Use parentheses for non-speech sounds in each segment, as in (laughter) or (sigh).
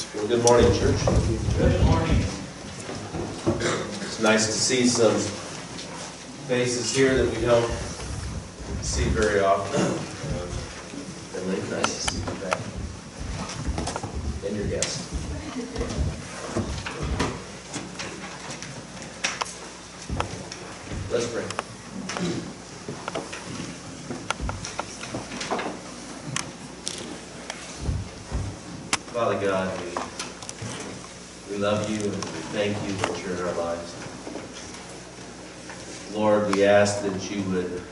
Well, good morning, church. Good morning. It's nice to see some faces here that we don't see very often. Uh, Emily, nice to see you back. And your guest. Let's pray. Father God, we, we love you and we thank you that you're in our lives. Lord, we ask that you would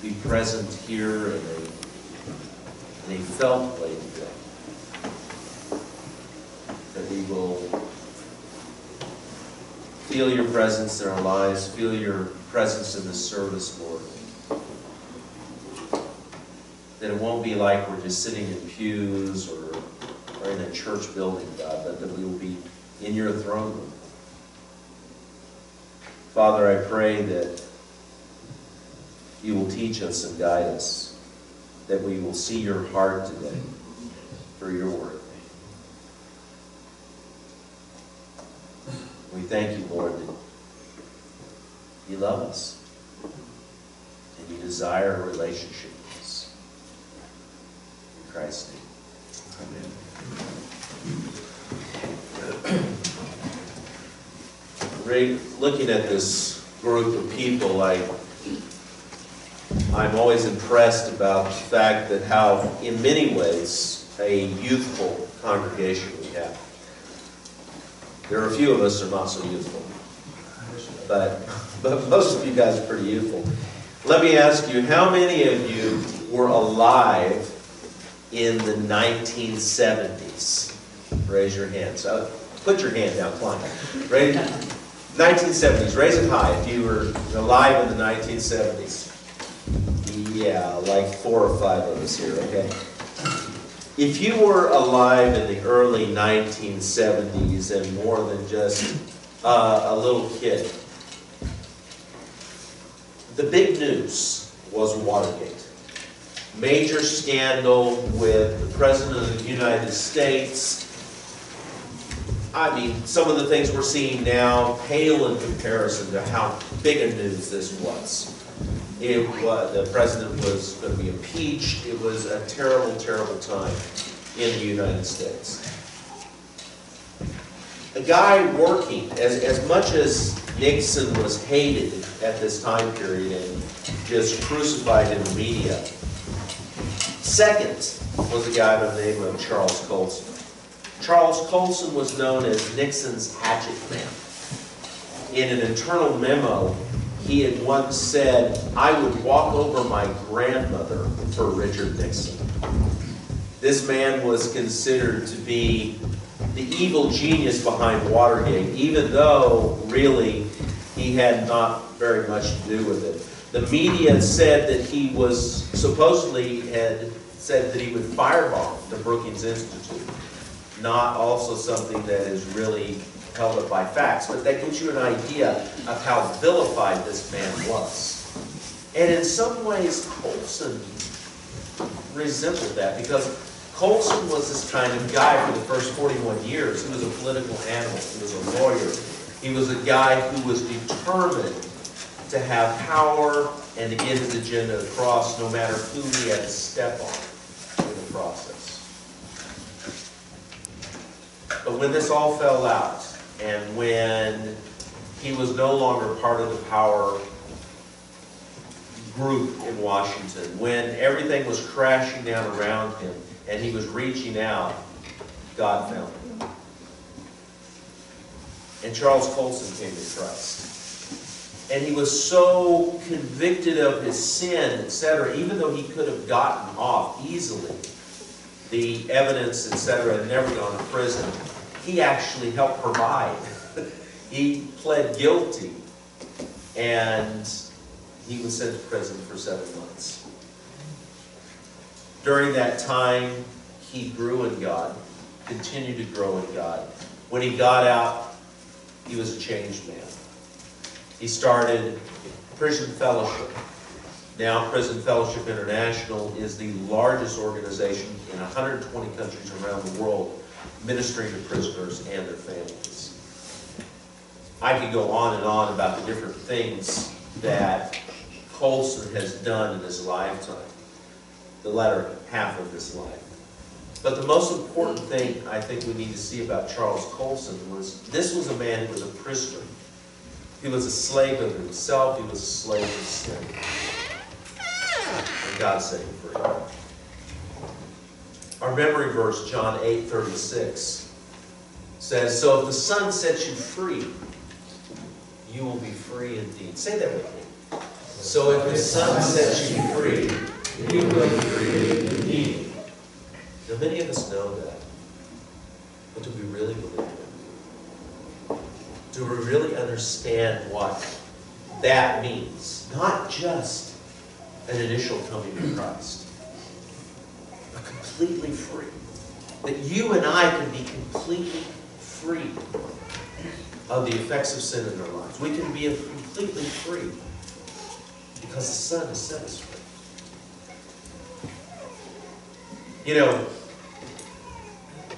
be present here in a, in a felt way today. That we will feel your presence in our lives, feel your presence in this service, Lord. That it won't be like we're just sitting in pews or, or in a church building, God, but that we will be in your throne room. Father, I pray that you will teach us and guide us, that we will see your heart today through your word. We thank you, Lord, that you love us and you desire a relationship with us. In Christ's name, amen. Looking at this group of people, I, I'm always impressed about the fact that how, in many ways, a youthful congregation we have. There are a few of us who are not so youthful, but, but most of you guys are pretty youthful. Let me ask you, how many of you were alive in the 1970s? Raise your hand. So, uh, put your hand down, climb. Raise, 1970s, raise it high if you were alive in the 1970s. Yeah, like four or five of us here, okay? If you were alive in the early 1970s and more than just uh, a little kid, the big news was Watergate. Major scandal with the President of the United States. I mean, some of the things we're seeing now pale in comparison to how big a news this was. It the president was going to be impeached. It was a terrible, terrible time in the United States. A guy working, as, as much as Nixon was hated at this time period and just crucified in the media, second was a guy by the name of Charles Colson. Charles Colson was known as Nixon's hatchet man. In an internal memo, he had once said, I would walk over my grandmother for Richard Nixon. This man was considered to be the evil genius behind Watergate, even though really he had not very much to do with it. The media said that he was supposedly had said that he would firebomb the Brookings Institute not also something that is really held up by facts, but that gives you an idea of how vilified this man was. And in some ways, Colson resembled that because Colson was this kind of guy for the first 41 years. He was a political animal. He was a lawyer. He was a guy who was determined to have power and to get his agenda across no matter who he had to step on in the process. But when this all fell out, and when he was no longer part of the power group in Washington, when everything was crashing down around him, and he was reaching out, God found him. And Charles Colson came to Christ. And he was so convicted of his sin, etc., even though he could have gotten off easily, the evidence, etc., and never gone to prison, he actually helped provide. (laughs) he pled guilty, and he was sent to prison for seven months. During that time, he grew in God, continued to grow in God. When he got out, he was a changed man. He started prison fellowship. Now, Prison Fellowship International is the largest organization in 120 countries around the world ministering to prisoners and their families. I could go on and on about the different things that Colson has done in his lifetime, the latter half of his life. But the most important thing I think we need to see about Charles Colson was this was a man who was a prisoner. He was a slave of himself, he was a slave of sin. And God set him free. Our memory verse, John 8 36, says, So if the Son sets you free, you will be free indeed. Say that with me. So if the Son sets you free, you will be free indeed. Now, many of us know that. But do we really believe it? Do we really understand what that means? Not just an initial coming to Christ, completely free. That you and I can be completely free of the effects of sin in our lives. We can be completely free because the Son has set us free. You know,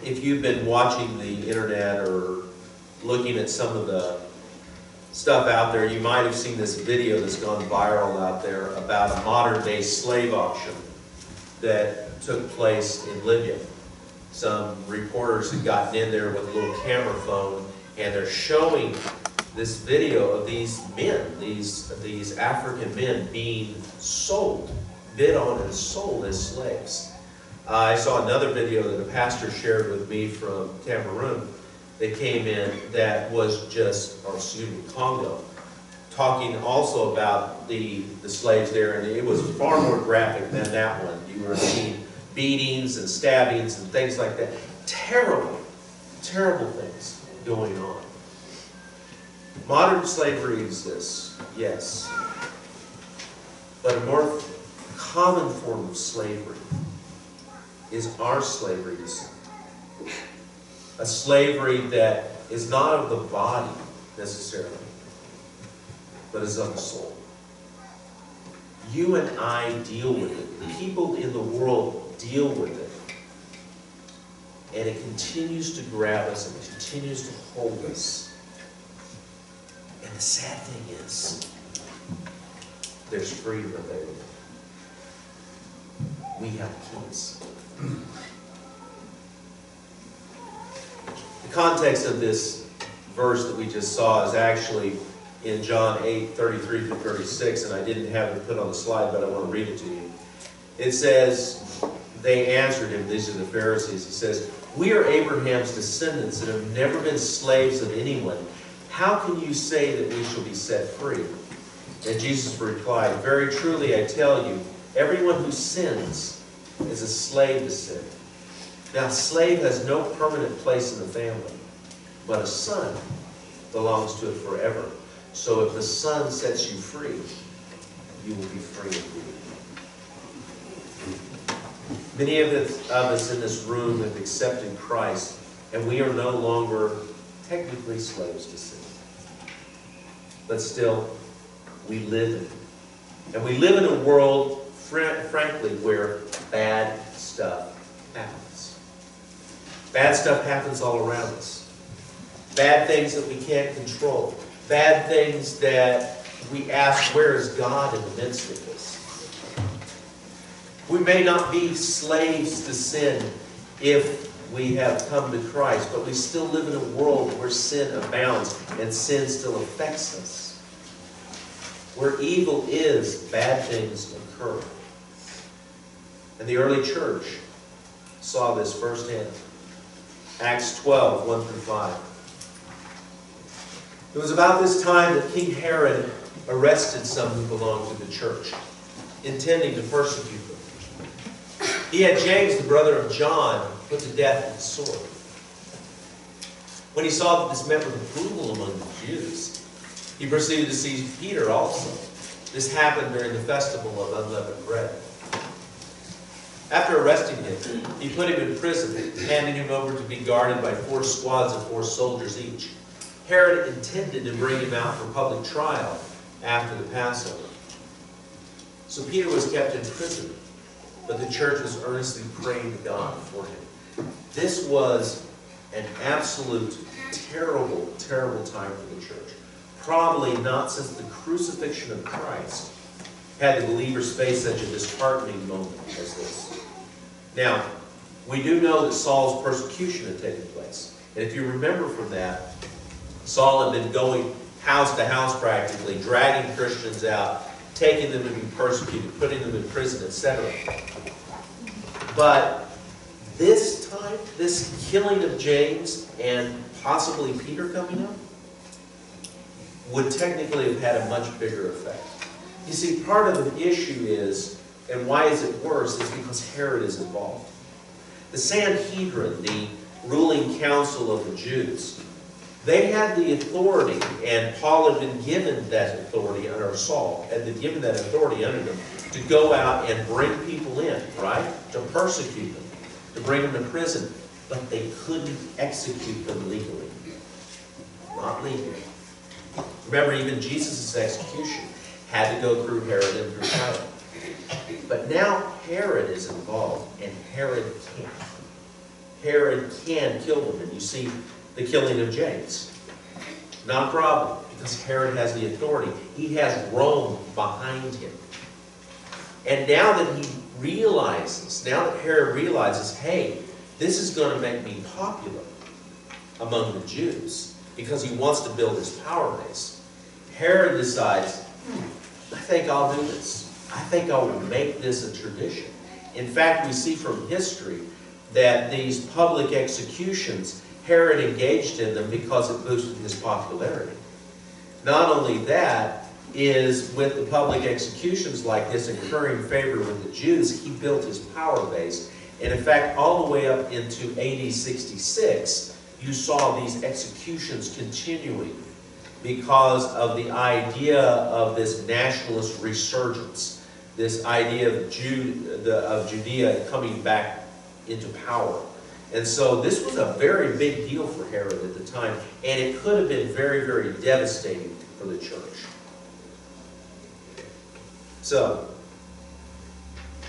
if you've been watching the internet or looking at some of the stuff out there, you might have seen this video that's gone viral out there about a modern day slave auction that took place in Libya. Some reporters had gotten in there with a little camera phone and they're showing this video of these men, these, these African men being sold, bid on and sold as slaves. Uh, I saw another video that a pastor shared with me from Cameroon that came in that was just, or excuse me, Congo, talking also about the, the slaves there, and it was far more graphic than that one. You were seeing beatings and stabbings and things like that. Terrible, terrible things going on. Modern slavery exists, yes, but a more common form of slavery is our slavery to sin. A slavery that is not of the body necessarily, but is of the soul. You and I deal with it. People in the world deal with it. And it continues to grab us and it continues to hold us. And the sad thing is, there's freedom available. We have keys. The context of this verse that we just saw is actually in John 8, 33 through 36, and I didn't have it put on the slide, but I want to read it to you. It says, They answered him, these are the Pharisees, he says, We are Abraham's descendants and have never been slaves of anyone. How can you say that we shall be set free? And Jesus replied, Very truly I tell you, everyone who sins is a slave to sin. Now, a slave has no permanent place in the family, but a son belongs to it forever. So if the son sets you free, you will be free indeed. Many of us in this room have accepted Christ, and we are no longer technically slaves to sin. But still, we live in it. And we live in a world, frankly, where bad stuff happens. Bad stuff happens all around us. Bad things that we can't control. Bad things that we ask, where is God in the midst of this? We may not be slaves to sin if we have come to Christ, but we still live in a world where sin abounds and sin still affects us. Where evil is, bad things occur. And the early church saw this firsthand. Acts 12, 1 through 5. It was about this time that King Herod arrested some who belonged to the church, intending to persecute. He had James, the brother of John, put to death with the sword. When he saw that this met with approval among the Jews, he proceeded to seize Peter also. This happened during the festival of unleavened bread. After arresting him, he put him in prison, handing him over to be guarded by four squads of four soldiers each. Herod intended to bring him out for public trial after the Passover. So Peter was kept in prison, but the church was earnestly praying to God for him. This was an absolute terrible, terrible time for the church. Probably not since the crucifixion of Christ had the believers faced such a disheartening moment as this. Now, we do know that Saul's persecution had taken place. And if you remember from that, Saul had been going house to house practically, dragging Christians out, taking them to be persecuted, putting them in prison, etc. But this time, this killing of James and possibly Peter coming up, would technically have had a much bigger effect. You see, part of the issue is, and why is it worse, is because Herod is involved. The Sanhedrin, the ruling council of the Jews, they had the authority, and Paul had been given that authority under Saul, had been given that authority under them, to go out and bring people in, right? To persecute them, to bring them to prison. But they couldn't execute them legally. Not legally. Remember, even Jesus' execution had to go through Herod and through Pilate. But now Herod is involved, and Herod can't. Herod can kill them. And you see the killing of James. Not a problem, because Herod has the authority. He has Rome behind him. And now that he realizes, now that Herod realizes, hey, this is going to make me popular among the Jews, because he wants to build his power base, Herod decides, hmm, I think I'll do this. I think I will make this a tradition. In fact, we see from history that these public executions, Herod engaged in them because it boosted his popularity. Not only that, is with the public executions like this incurring favor with the Jews, he built his power base. And in fact, all the way up into AD 66, you saw these executions continuing because of the idea of this nationalist resurgence, this idea of, Jude, the, of Judea coming back into power. And so this was a very big deal for Herod at the time, and it could have been very, very devastating for the church. So,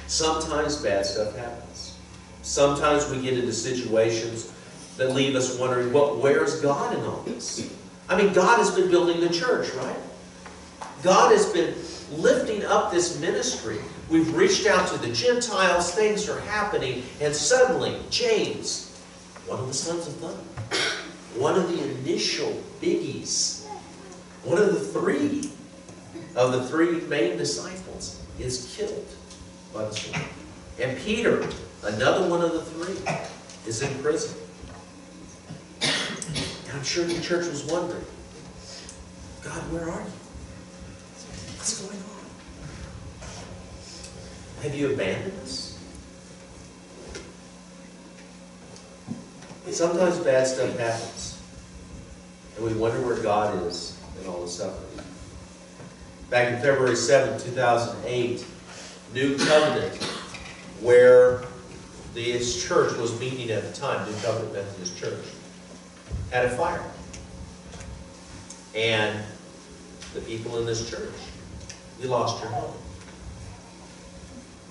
sometimes bad stuff happens. Sometimes we get into situations that leave us wondering, well, where's God in all this? I mean, God has been building the church, right? God has been lifting up this ministry. We've reached out to the Gentiles, things are happening, and suddenly, James, one of the sons of thunder, one of the initial biggies, one of the three of the three main disciples, is killed by the sword. And Peter, another one of the three, is in prison. And I'm sure the church was wondering, God, where are you? What's going on? Have you abandoned us? And sometimes bad stuff happens. And we wonder where God is in all the suffering. Back in February 7, 2008, New Covenant, where this church was meeting at the time, New Covenant Methodist Church, had a fire. And the people in this church, you lost your home.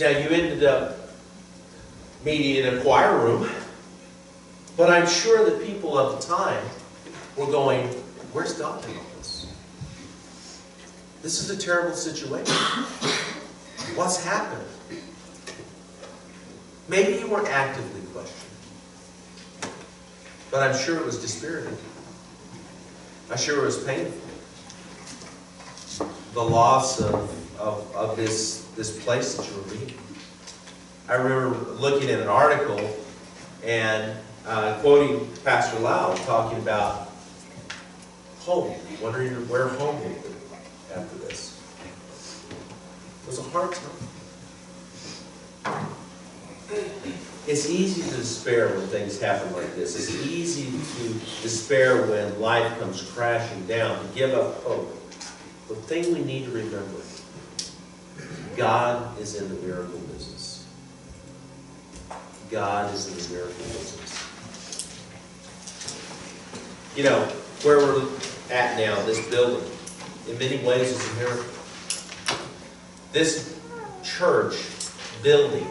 Now, you ended up meeting in a choir room, but I'm sure the people of the time were going, Where's God in all this? This is a terrible situation. What's happened? Maybe you weren't actively questioning, but I'm sure it was dispiriting. I'm sure it was painful. The loss of, of, of this, this place that you were meeting. I remember looking at an article and uh, quoting Pastor Lau talking about home, wondering where home would be after this. It was a hard time. It's easy to despair when things happen like this. It's easy to despair when life comes crashing down, to give up hope. The thing we need to remember, God is in the miracle business. God is in the miracle business. You know, where we're at now, this building, in many ways is a miracle. This church building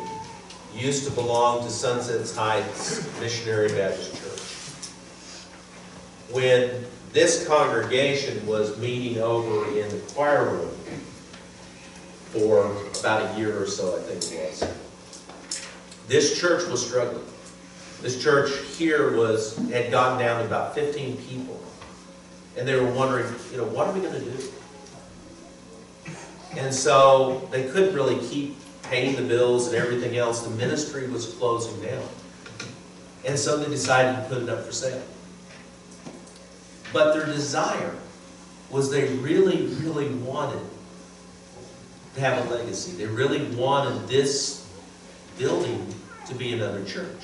used to belong to Sunset Heights Missionary Baptist Church. When this congregation was meeting over in the choir room for about a year or so, I think it was, this church was struggling. This church here was, had gone down to about 15 people. And they were wondering, you know, what are we going to do? And so they couldn't really keep paying the bills and everything else. The ministry was closing down. And so they decided to put it up for sale. But their desire was they really, really wanted to have a legacy. They really wanted this building to be another church.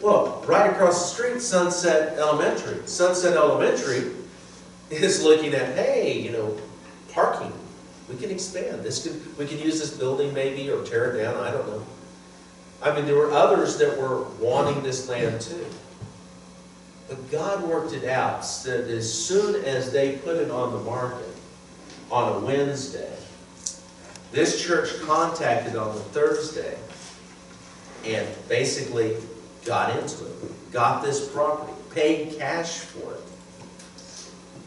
Well, right across the street, Sunset Elementary. Sunset Elementary is looking at, hey, you know, parking. We can expand. This could, we can use this building maybe or tear it down. I don't know. I mean, there were others that were wanting this land too. But God worked it out so that as soon as they put it on the market on a Wednesday, this church contacted on the Thursday and basically got into it, got this property, paid cash for it.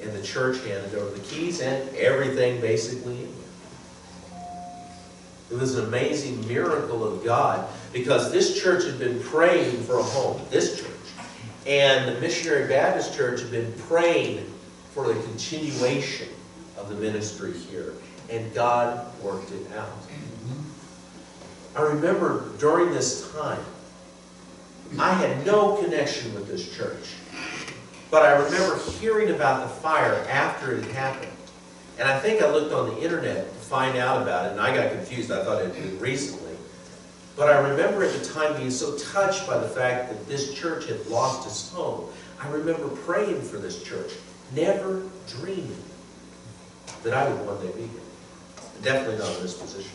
And the church handed over the keys and everything basically. It was an amazing miracle of God because this church had been praying for a home, this church. And the Missionary Baptist Church had been praying for the continuation of the ministry here. And God worked it out. I remember during this time, I had no connection with this church. But I remember hearing about the fire after it had happened. And I think I looked on the internet to find out about it, and I got confused. I thought it had been recently. But I remember at the time being so touched by the fact that this church had lost its home. I remember praying for this church, never dreaming that I would one day be here. Definitely not in this position.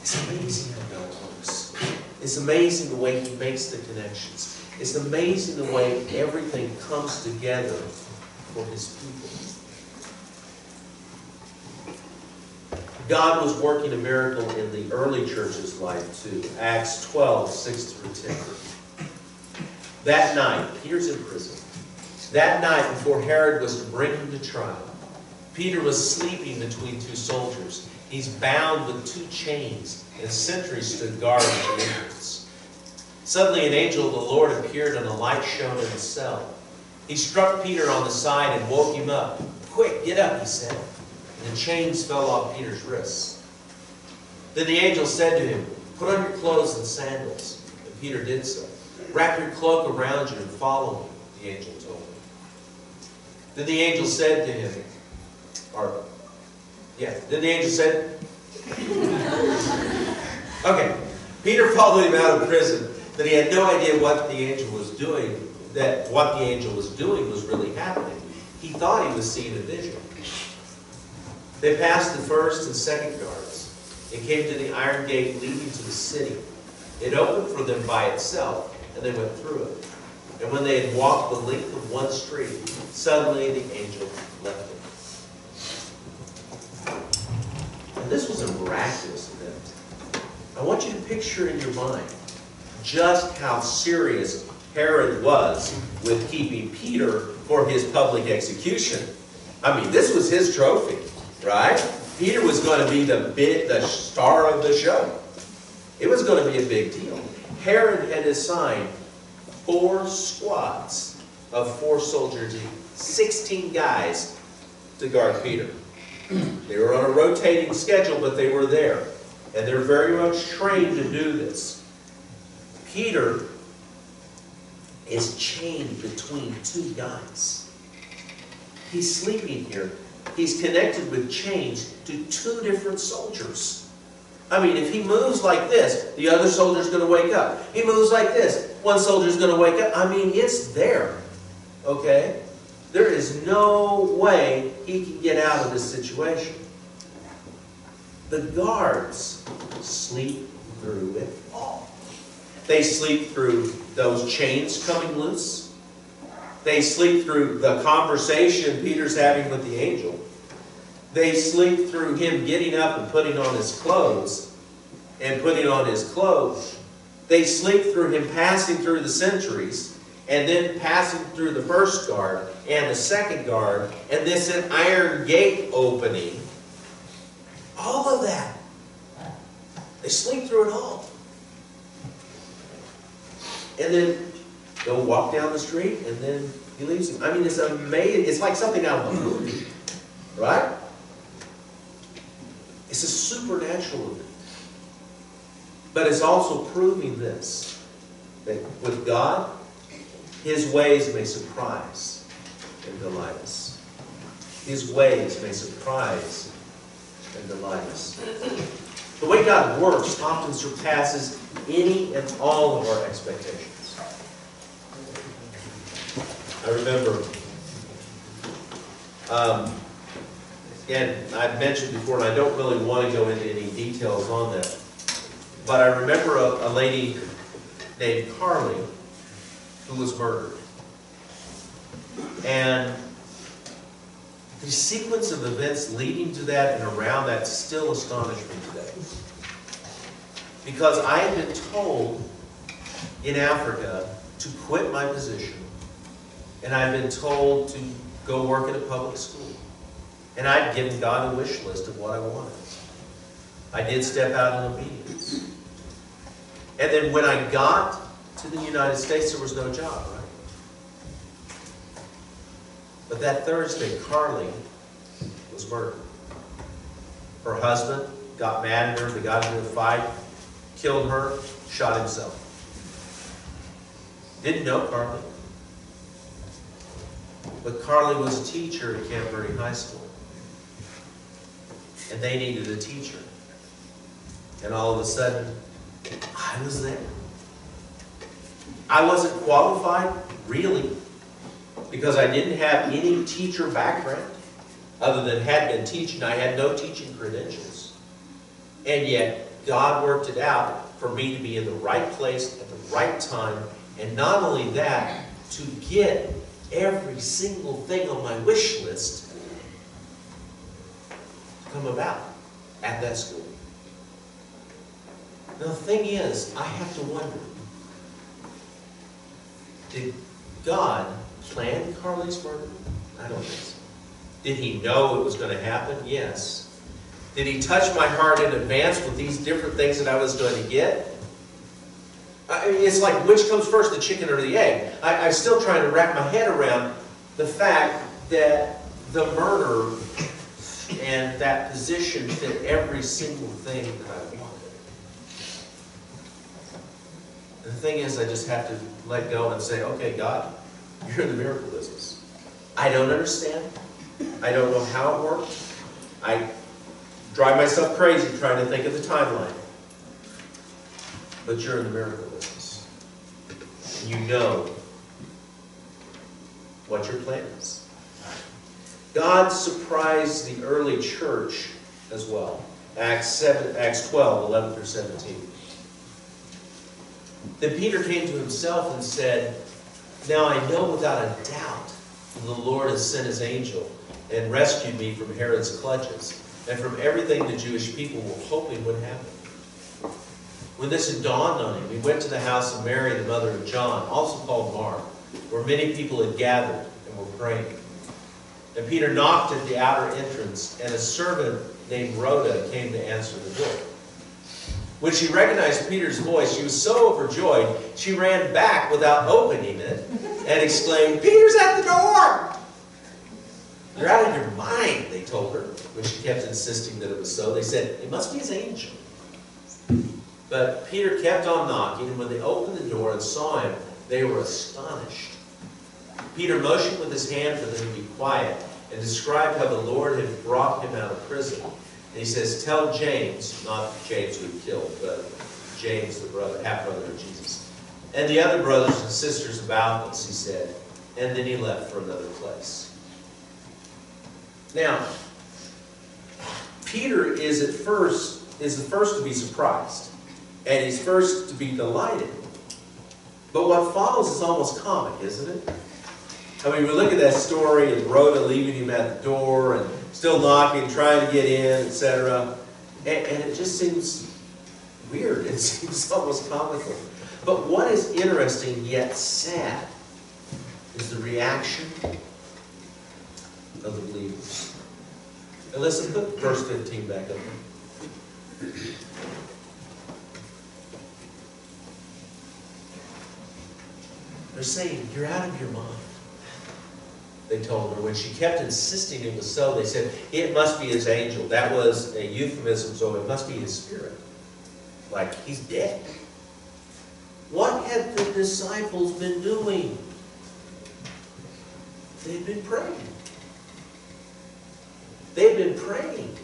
It's amazing how God works. It's amazing the way He makes the connections. It's amazing the way everything comes together for His people. God was working a miracle in the early church's life too. Acts 12, 6 through 10. That night, Peter's in prison. That night, before Herod was to bring him to trial, Peter was sleeping between two soldiers. He's bound with two chains, and sentries stood guard at the entrance. Suddenly, an angel of the Lord appeared, and a light shone in the cell. He struck Peter on the side and woke him up. Quick, get up, he said. And chains fell off Peter's wrists. Then the angel said to him, Put on your clothes and sandals. And Peter did so. Wrap your cloak around you and follow me, the angel told him. Then the angel said to him, or, yeah, then the angel said, (laughs) okay, Peter followed him out of prison, but he had no idea what the angel was doing, that what the angel was doing was really happening. He thought he was seeing a vision. They passed the first and second guards and came to the iron gate leading to the city. It opened for them by itself, and they went through it. And when they had walked the length of one street, suddenly the angel left them. And this was a miraculous event. I want you to picture in your mind just how serious Herod was with keeping Peter for his public execution. I mean, this was his trophy, right? Peter was going to be the bit, the star of the show. It was going to be a big deal. Herod had assigned four squads of four soldiers, 16 guys to guard Peter. (clears throat) They were on a rotating schedule, but they were there. And they're very much trained to do this. Peter is chained between two guys. He's sleeping here. He's connected with chains to two different soldiers. I mean, if he moves like this, the other soldier's going to wake up. He moves like this, one soldier's going to wake up. I mean, it's there. Okay? There is no way he can get out of this situation. The guards sleep through it all. They sleep through those chains coming loose. They sleep through the conversation Peter's having with the angel. They sleep through him getting up and putting on his clothes and putting on his clothes. They sleep through him passing through the centuries and then passing through the first guard and the second guard and this an iron gate opening. All of that. They sleep through it all. And then they'll walk down the street and then he leaves him. I mean, it's amazing. It's like something out of a movie, right? It's a supernatural event. But it's also proving this that with God, His ways may surprise and delight us. His ways may surprise and delight us. The way God works often surpasses any and all of our expectations. I remember, um, and I've mentioned before, and I don't really want to go into any details on that, but I remember a, a lady named Carly who was murdered. And the sequence of events leading to that and around that still astonish me today. Because I had been told in Africa to quit my position, and I'd been told to go work at a public school. And I'd given God a wish list of what I wanted. I did step out in obedience. And then when I got to the United States, there was no job, right? But that Thursday, Carly was murdered. Her husband got mad at her, they got into a fight, killed her, shot himself. Didn't know Carly. But Carly was a teacher at Verde High School. And they needed a teacher. And all of a sudden, I was there. I wasn't qualified, really, because I didn't have any teacher background other than had been teaching. I had no teaching credentials. And yet, God worked it out for me to be in the right place at the right time. And not only that, to get every single thing on my wish list come about at that school. Now, the thing is, I have to wonder did God plan Carly's murder? I don't think so. Did he know it was going to happen? Yes. Did he touch my heart in advance with these different things that I was going to get? I mean, it's like which comes first, the chicken or the egg? I, I'm still trying to wrap my head around the fact that the murder and that position fit every single thing that I wanted. The thing is, I just have to let go and say, okay, God, you're in the miracle business. I don't understand. I don't know how it worked. I drive myself crazy trying to think of the timeline. But you're in the miracle. You know what your plan is. God surprised the early church as well. Acts 7, Acts 12, 11 through 17. Then Peter came to himself and said, Now I know without a doubt the Lord has sent his angel and rescued me from Herod's clutches and from everything the Jewish people were hoping would happen. When this had dawned on him, he went to the house of Mary, the mother of John, also called Mark, where many people had gathered and were praying. And Peter knocked at the outer entrance, and a servant named Rhoda came to answer the door. When she recognized Peter's voice, she was so overjoyed, she ran back without opening it and exclaimed, Peter's at the door! You're out of your mind, they told her, when she kept insisting that it was so. They said, it must be his angel. But Peter kept on knocking, and when they opened the door and saw him, they were astonished. Peter motioned with his hand for them to be quiet and described how the Lord had brought him out of prison. And he says, Tell James, not James who killed, but James, the brother, half brother of Jesus, and the other brothers and sisters about this, he said. And then he left for another place. Now, Peter is at first is the first to be surprised, and he's first to be delighted. But what follows is almost comic, isn't it? I mean, we look at that story and Rhoda leaving him at the door and still knocking, trying to get in, etc. And, and it just seems weird. It (laughs) seems almost comical. But what is interesting yet sad is the reaction of the believers. And listen, put verse 15 back up. They're saying, You're out of your mind. They told her. When she kept insisting it was so, they said, It must be his angel. That was a euphemism, so it must be his spirit. Like he's dead. What had the disciples been doing? They'd been praying. They'd been praying.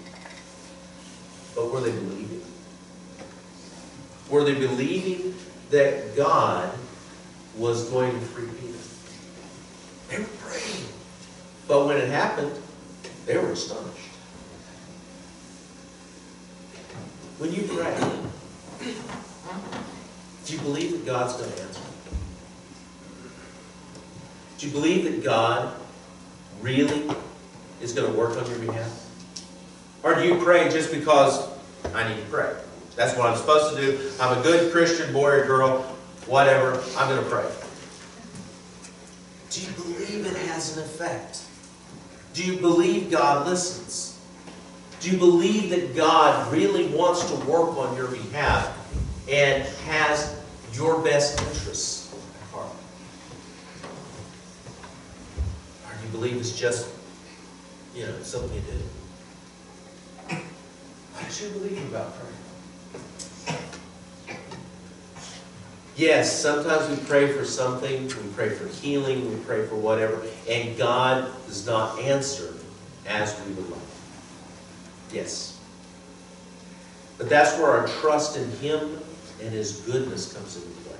But were they believing? Were they believing that God was going to free Peter? They were praying. But when it happened, they were astonished. When you pray, do you believe that God's going to answer? Do you believe that God really is going to work on your behalf? Or do you pray just because I need to pray? That's what I'm supposed to do. I'm a good Christian boy or girl, whatever, I'm going to pray. Do you believe it has an effect? Do you believe God listens? Do you believe that God really wants to work on your behalf and has your best interests at heart? Or do you believe it's just, you know, something you do? What did you believe about prayer? Yes, sometimes we pray for something, we pray for healing, we pray for whatever, and God does not answer as we would like. Yes. But that's where our trust in Him and His goodness comes into play.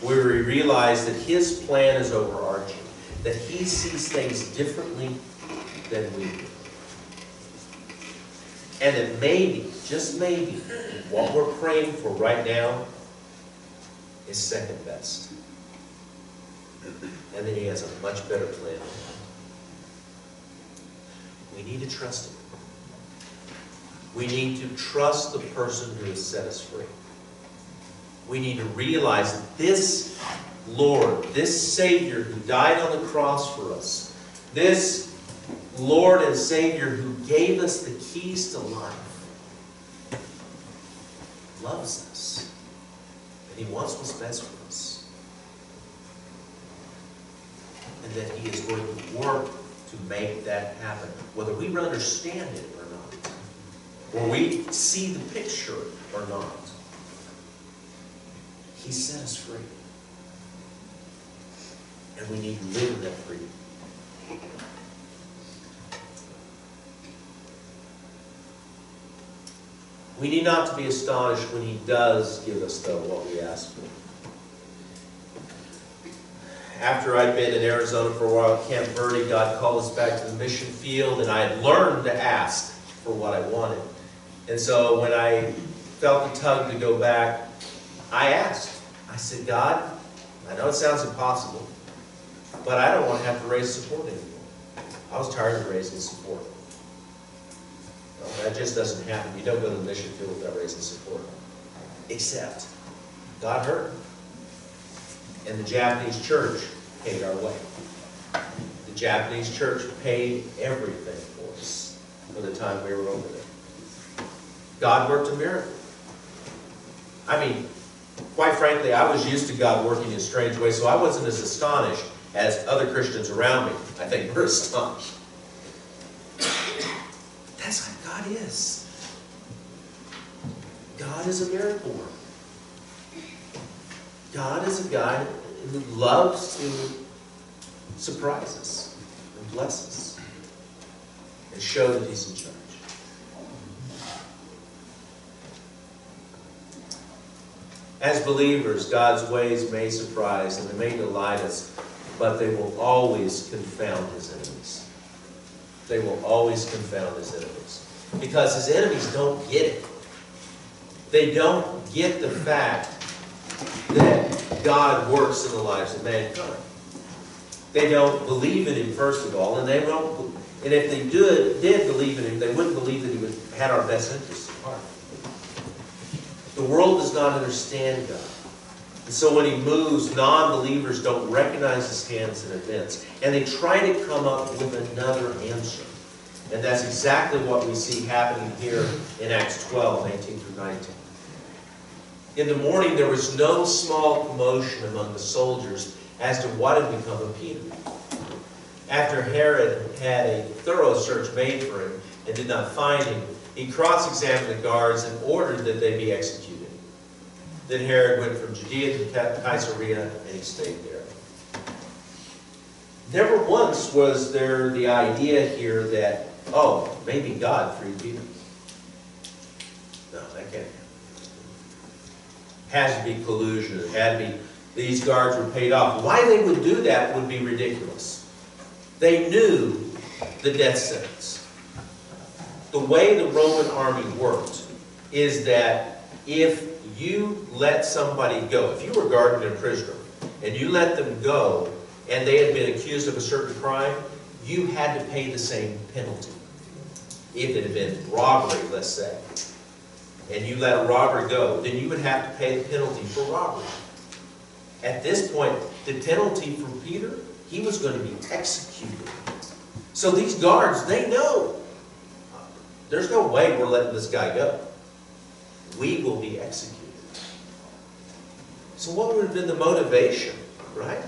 Where we realize that His plan is overarching, that He sees things differently than we do. And that maybe, just maybe, what we're praying for right now is second best. And then he has a much better plan. We need to trust him. We need to trust the person who has set us free. We need to realize that this Lord, this Savior who died on the cross for us, this Lord and Savior who gave us the keys to life, loves us. He wants what's best for us. And that He is going to work to make that happen, whether we understand it or not, or we see the picture or not. He set us free. And we need to live in that freedom. We need not to be astonished when He does give us, though, what we ask for. After I'd been in Arizona for a while at Camp Verde, God called us back to the mission field, and I had learned to ask for what I wanted. And so when I felt the tug to go back, I asked. I said, God, I know it sounds impossible, but I don't want to have to raise support anymore. I was tired of raising support. Well, that just doesn't happen. You don't go to the mission field without raising support. Except, God hurt, And the Japanese church paid our way. The Japanese church paid everything for us for the time we were over there. God worked a miracle. I mean, quite frankly, I was used to God working in strange ways, so I wasn't as astonished as other Christians around me. I think were astonished. That's how God is. God is a miracle worker. God is a guy who loves to surprise us and bless us and show that He's in charge. As believers, God's ways may surprise and they may delight us, but they will always confound His enemies. They will always confound His enemies. Because His enemies don't get it. They don't get the fact that God works in the lives of mankind. They don't believe in Him, first of all, and they don't, And if they did, did believe in him, they wouldn't believe that he was, had our best interests at heart. The world does not understand God. And so when he moves, non-believers don't recognize his hands and events. And they try to come up with another answer. And that's exactly what we see happening here in Acts 12, 18 through 19. In the morning, there was no small commotion among the soldiers as to what had become of Peter. After Herod had a thorough search made for him and did not find him, he cross-examined the guards and ordered that they be executed. Then Herod went from Judea to Caesarea, and he stayed there. Never once was there the idea here that, oh, maybe God freed Peter. No, that can't happen. Has to be collusion. It had to be, these guards were paid off. Why they would do that would be ridiculous. They knew the death sentence. The way the Roman army worked is that if you let somebody go, if you were guarding a prisoner and you let them go and they had been accused of a certain crime, you had to pay the same penalty. If it had been robbery, let's say, and you let a robber go, then you would have to pay the penalty for robbery. At this point, the penalty for Peter, he was going to be executed. So these guards, they know. There's no way we're letting this guy go. We will be executed. So what would have been the motivation, right?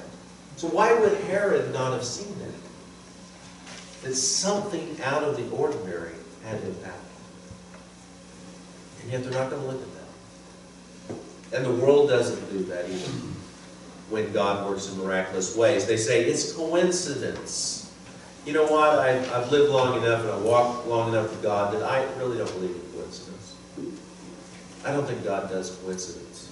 So why would Herod not have seen that? Something out of the ordinary had have happened. And yet they're not going to look at that. And the world doesn't do that either. When God works in miraculous ways, they say it's coincidence. You know what? I, I've lived long enough and I've walked long enough with God that I really don't believe in coincidence. I don't think God does coincidence.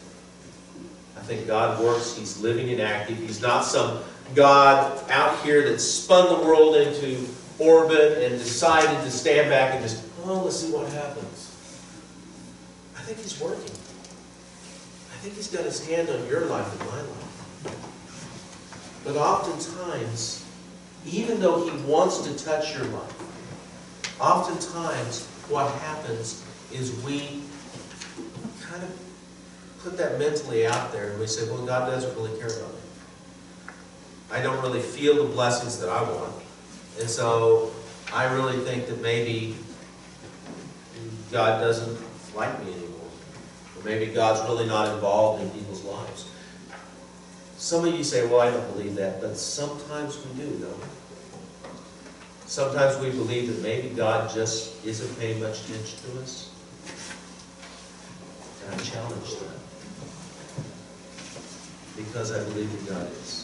I think God works, He's living and active. He's not some God out here that spun the world into orbit and decided to stand back and just, oh, let's see what happens. I think He's working. I think He's got His hand on your life and my life. But oftentimes, even though He wants to touch your life, oftentimes what happens is we kind of put that mentally out there and we say, well, God doesn't really care about me. I don't really feel the blessings that I want. And so I really think that maybe God doesn't like me anymore. Or maybe God's really not involved in people's lives. Some of you say, well, I don't believe that, but sometimes we do, we? Sometimes we believe that maybe God just isn't paying much attention to us. And I challenge that because I believe that God is.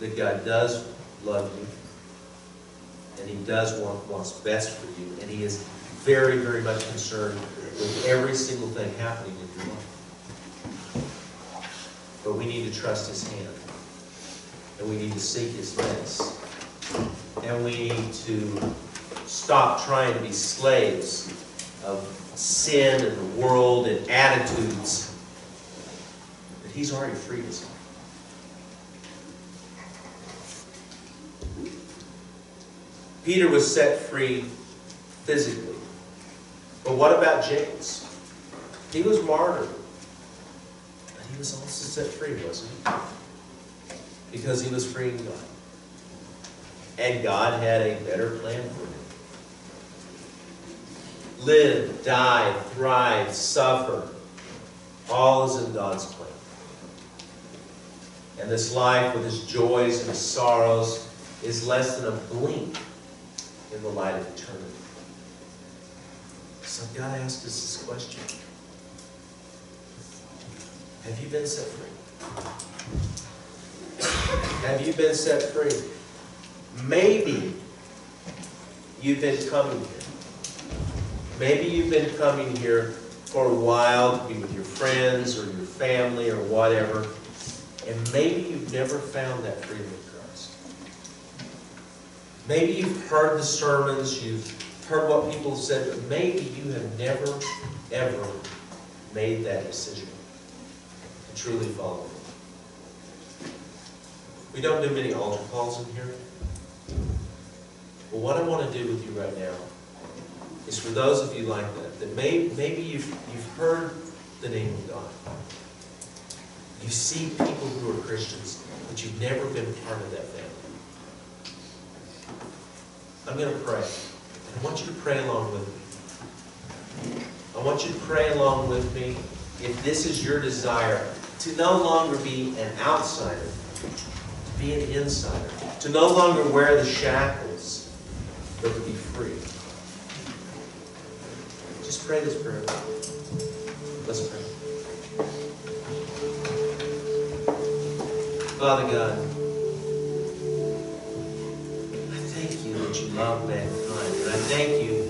That God does love you, and He does want what's best for you, and He is very, very much concerned with every single thing happening in your life. But we need to trust His hand, and we need to seek His face, and we need to stop trying to be slaves of sin and the world and attitudes that He's already freed us. Peter was set free physically. But what about James? He was martyred. But he was also set free, wasn't he? Because he was freeing God. And God had a better plan for him. Live, die, thrive, suffer. All is in God's plan. And this life with its joys and its sorrows is less than a blink in the light of eternity. So God asked us this question. Have you been set free? Have you been set free? Maybe you've been coming here. Maybe you've been coming here for a while to be with your friends or your family or whatever. And maybe you've never found that freedom. Maybe you've heard the sermons, you've heard what people have said, but maybe you have never, ever made that decision to truly follow Him. We don't do many altar calls in here. But what I want to do with you right now is for those of you like that, that may, maybe you've, you've heard the name of God. You see people who are Christians, but you've never been part of that family. I'm going to pray. And I want you to pray along with me. I want you to pray along with me if this is your desire to no longer be an outsider, to be an insider, to no longer wear the shackles, but to be free. Just pray this prayer. Let's pray. Father God, love mankind, and I thank you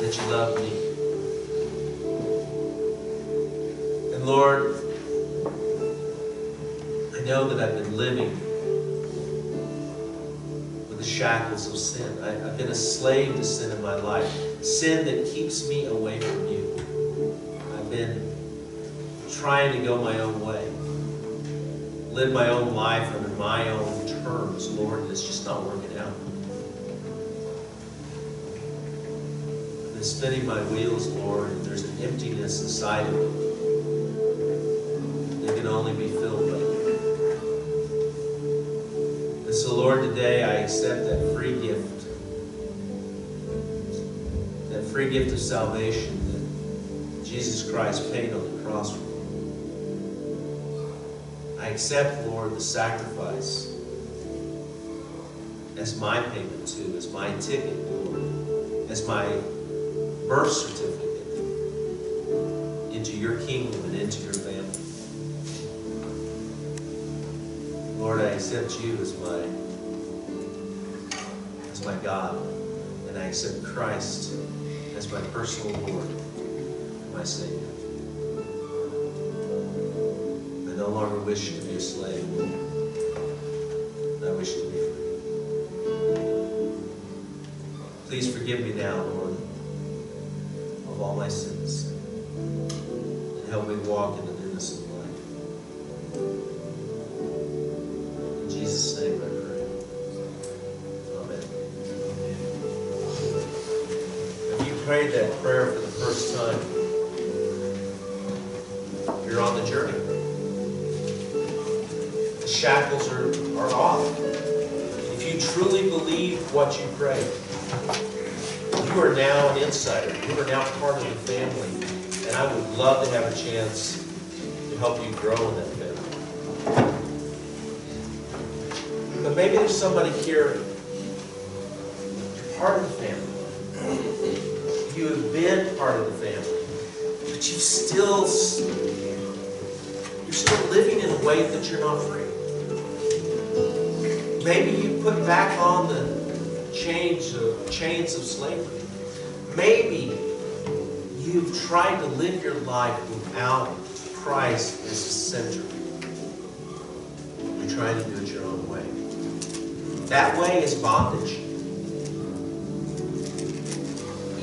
that you love me. And Lord, I know that I've been living with the shackles of sin. I, I've been a slave to sin in my life, sin that keeps me away from you. I've been trying to go my own way, live my own life under my own terms, Lord, and it's just not working out. I've spinning my wheels, Lord, and there's an emptiness inside of me that can only be filled by you. And so, Lord, today I accept that free gift, that free gift of salvation that Jesus Christ paid on the cross for me. I accept, Lord, the sacrifice as my payment too, as my ticket, Lord, as my birth certificate into your kingdom and into your family. Lord, I accept you as my as my God, and I accept Christ as my personal Lord, my Savior. I no longer wish to be a slave. I wish to be free. Please forgive me now, Lord, walk in the newness of life. In Jesus' name I pray. Amen. If you prayed that prayer for the first time, you're on the journey. The shackles are, are off. If you truly believe what you prayed, you are now an insider. You are now part of the family. And I would love to have a chance to help you grow in that family. But maybe there's somebody here, you're part of the family. You have been part of the family, but you still, you're still living in a way that you're not free. Maybe you put back on the chains of, chains of slavery. Maybe you've tried to live your life without Christ as center. You're trying to do it your own way. That way is bondage.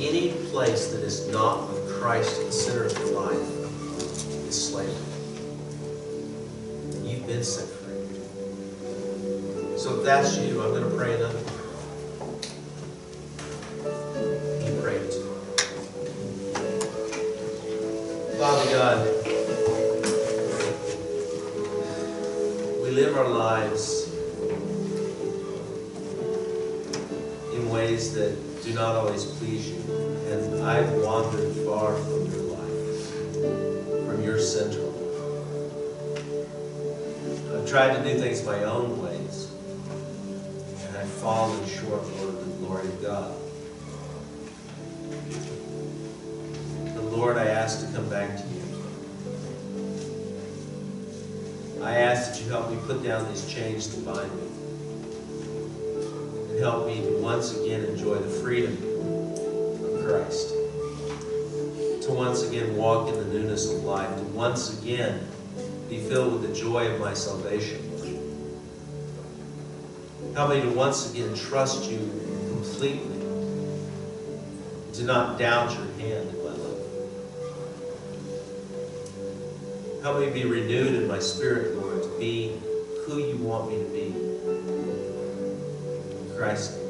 Any place that is not with Christ at the center of your life is slavery. You've been set free. So if that's you, live our lives in ways that do not always please you. And I've wandered far from your life, from your center. I've tried to do things my own ways, and I've fallen short, Lord, of the glory of God. But Lord, I ask to come back to you. I ask that you help me put down these chains that bind me and help me to once again enjoy the freedom of Christ. To once again walk in the newness of life. To once again be filled with the joy of my salvation. Help me to once again trust you completely. To not doubt your hand Help me be renewed in my spirit, Lord, to be who you want me to be. Name.